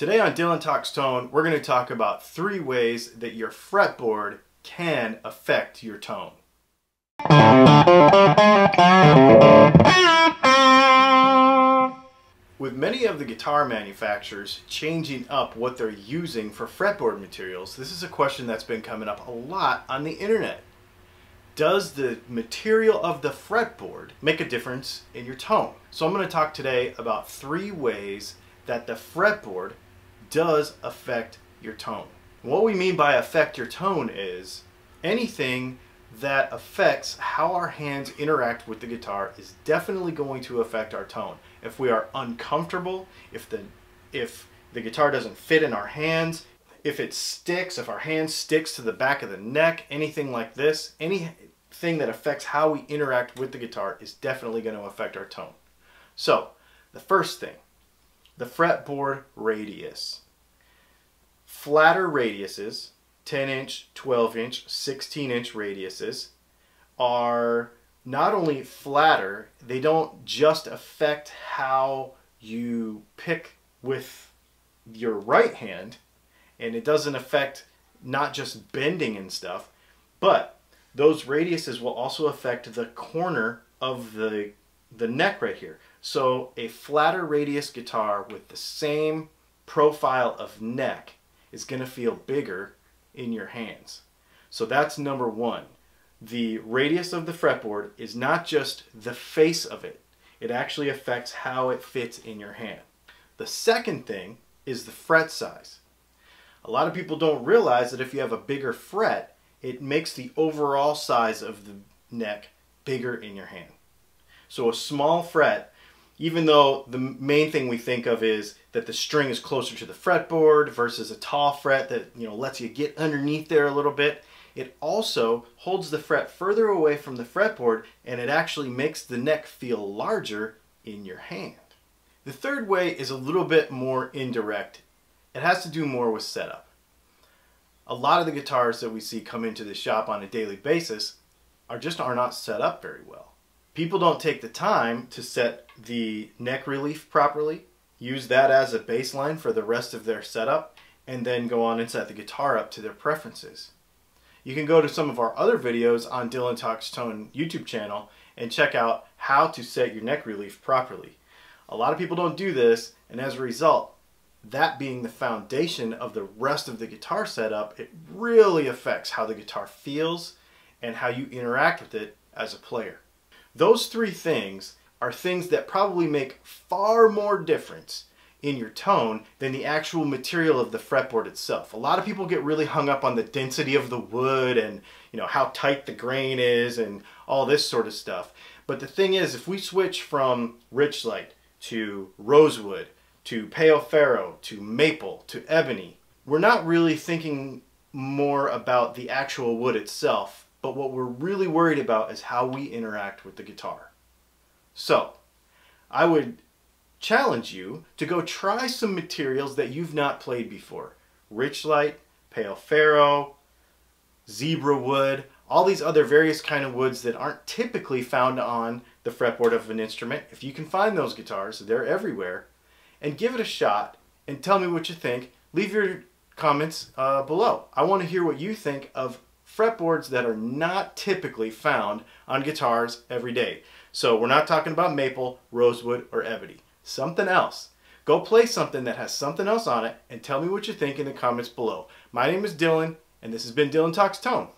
Today on Dylan Talks Tone, we're going to talk about three ways that your fretboard can affect your tone. With many of the guitar manufacturers changing up what they're using for fretboard materials, this is a question that's been coming up a lot on the internet. Does the material of the fretboard make a difference in your tone? So I'm going to talk today about three ways that the fretboard does affect your tone. What we mean by affect your tone is anything that affects how our hands interact with the guitar is definitely going to affect our tone. If we are uncomfortable, if the if the guitar doesn't fit in our hands, if it sticks, if our hand sticks to the back of the neck, anything like this, anything that affects how we interact with the guitar is definitely going to affect our tone. So, the first thing, the fretboard radius. Flatter radiuses, 10 inch, 12 inch, 16 inch radiuses, are not only flatter, they don't just affect how you pick with your right hand, and it doesn't affect not just bending and stuff, but those radiuses will also affect the corner of the the neck right here. So a flatter radius guitar with the same profile of neck is going to feel bigger in your hands. So that's number one. The radius of the fretboard is not just the face of it. It actually affects how it fits in your hand. The second thing is the fret size. A lot of people don't realize that if you have a bigger fret, it makes the overall size of the neck bigger in your hand. So a small fret, even though the main thing we think of is that the string is closer to the fretboard versus a tall fret that you know lets you get underneath there a little bit, it also holds the fret further away from the fretboard and it actually makes the neck feel larger in your hand. The third way is a little bit more indirect. It has to do more with setup. A lot of the guitars that we see come into the shop on a daily basis are just are not set up very well people don't take the time to set the neck relief properly, use that as a baseline for the rest of their setup, and then go on and set the guitar up to their preferences. You can go to some of our other videos on Dylan Talks Tone YouTube channel and check out how to set your neck relief properly. A lot of people don't do this, and as a result, that being the foundation of the rest of the guitar setup, it really affects how the guitar feels and how you interact with it as a player. Those three things are things that probably make far more difference in your tone than the actual material of the fretboard itself. A lot of people get really hung up on the density of the wood and you know how tight the grain is and all this sort of stuff. But the thing is, if we switch from Richlite to rosewood to pau ferro to maple to ebony, we're not really thinking more about the actual wood itself but what we're really worried about is how we interact with the guitar. So, I would challenge you to go try some materials that you've not played before. Rich light, Pau Ferro, Zebra Wood, all these other various kind of woods that aren't typically found on the fretboard of an instrument. If you can find those guitars, they're everywhere. And give it a shot and tell me what you think. Leave your comments uh, below. I want to hear what you think of fretboards that are not typically found on guitars every day. So we're not talking about maple, rosewood, or ebony. Something else. Go play something that has something else on it and tell me what you think in the comments below. My name is Dylan, and this has been Dylan Talks Tone.